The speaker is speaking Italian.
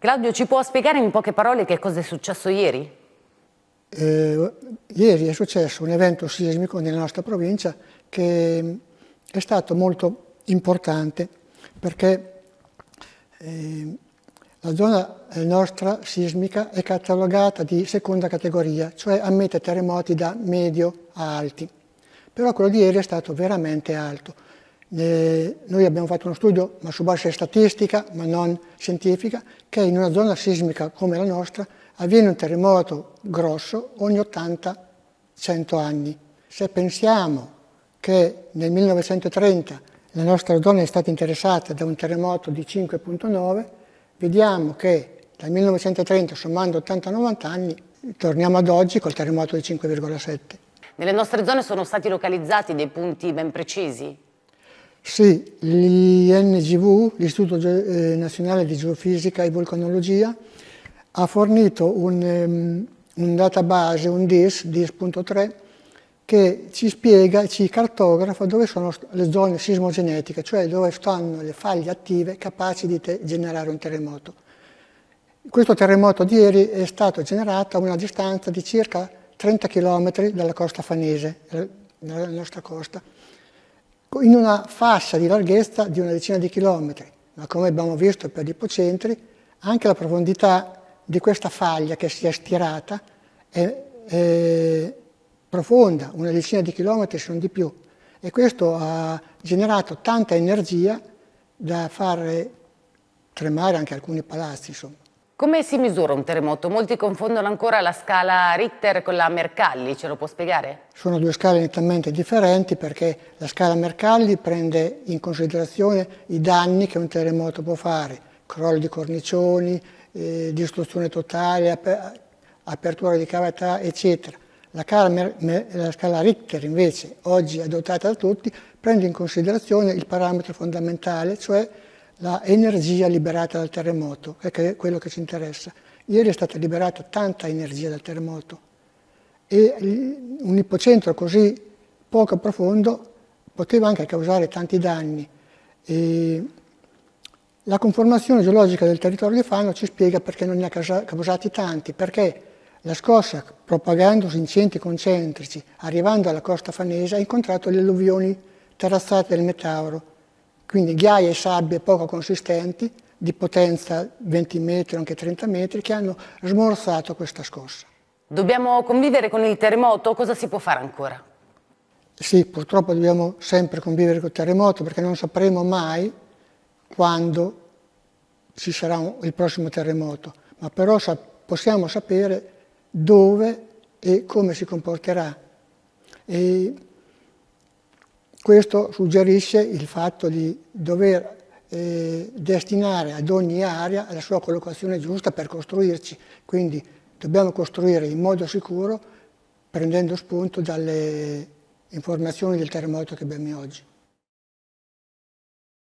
Claudio, ci può spiegare in poche parole che cosa è successo ieri? Eh, ieri è successo un evento sismico nella nostra provincia che è stato molto importante perché eh, la zona nostra sismica è catalogata di seconda categoria, cioè ammette terremoti da medio a alti. Però quello di ieri è stato veramente alto. Eh, noi abbiamo fatto uno studio, ma su base statistica, ma non scientifica, che in una zona sismica come la nostra avviene un terremoto grosso ogni 80-100 anni. Se pensiamo che nel 1930 la nostra zona è stata interessata da un terremoto di 5.9, vediamo che dal 1930, sommando 80-90 anni, torniamo ad oggi col terremoto di 5,7. Nelle nostre zone sono stati localizzati dei punti ben precisi? Sì, l'INGV, l'Istituto eh, Nazionale di Geofisica e Vulcanologia, ha fornito un, um, un database, un DIS, DIS.3, che ci spiega, ci cartografa dove sono le zone sismogenetiche, cioè dove stanno le faglie attive capaci di generare un terremoto. Questo terremoto di ieri è stato generato a una distanza di circa 30 km dalla costa fanese, dalla nostra costa, in una fascia di larghezza di una decina di chilometri, ma come abbiamo visto per gli ipocentri, anche la profondità di questa faglia che si è stirata è, è profonda, una decina di chilometri se non di più, e questo ha generato tanta energia da far tremare anche alcuni palazzi. Insomma. Come si misura un terremoto? Molti confondono ancora la scala Richter con la Mercalli, ce lo può spiegare? Sono due scale nettamente differenti perché la scala Mercalli prende in considerazione i danni che un terremoto può fare, crollo di cornicioni, eh, distruzione totale, ap apertura di cavità, eccetera. La scala, la scala Richter invece, oggi adottata da tutti, prende in considerazione il parametro fondamentale, cioè l'energia liberata dal terremoto, che è quello che ci interessa. Ieri è stata liberata tanta energia dal terremoto e un ipocentro così poco profondo poteva anche causare tanti danni. E la conformazione geologica del territorio di Fano ci spiega perché non ne ha causati tanti, perché la scossa, propagandosi in centri concentrici, arrivando alla costa fanese, ha incontrato le alluvioni terrazzate del Metauro, quindi ghiaie e sabbie poco consistenti, di potenza 20 metri o anche 30 metri, che hanno smorzato questa scossa. Dobbiamo convivere con il terremoto? Cosa si può fare ancora? Sì, purtroppo dobbiamo sempre convivere con il terremoto perché non sapremo mai quando ci sarà un, il prossimo terremoto, ma però sa, possiamo sapere dove e come si comporterà. E questo suggerisce il fatto di dover eh, destinare ad ogni area la sua collocazione giusta per costruirci, quindi dobbiamo costruire in modo sicuro prendendo spunto dalle informazioni del terremoto che abbiamo oggi.